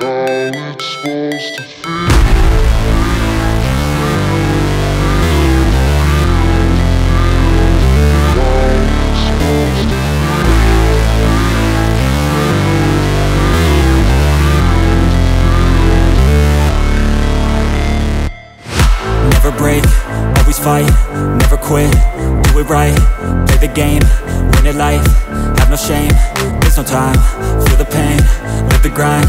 supposed to feel? Never break, always fight, never quit, do it right, play the game, win it life, have no shame, there's no time, feel the pain, live the grind,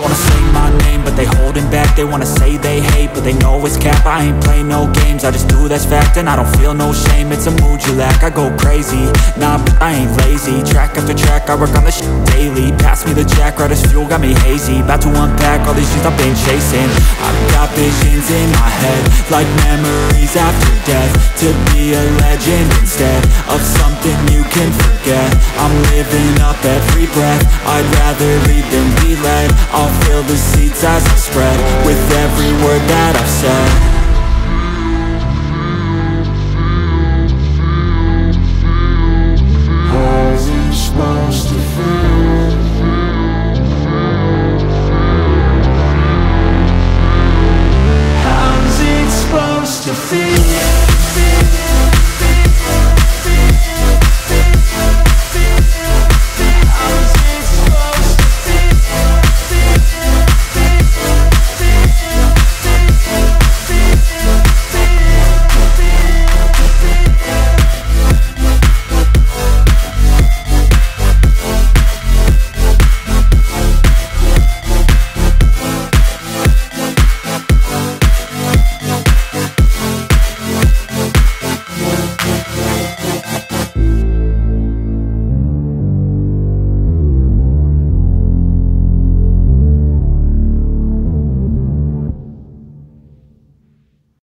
Wanna say my name, but they holding back. They wanna say they hate, but they know it's cap. I ain't play no games, I just do that's fact And I don't feel no shame, it's a mood lack I go crazy, nah, but I ain't lazy. Track after track, I work on this shit daily. Pass me the jack, right as fuel, got me hazy. About to unpack all these things I've been chasing. I've got visions in my head Like memories after death. To be a legend instead Of something you can forget. I'm living up every breath. I'd rather lead than be led. I'll fill the seats as I spread With every word that I've said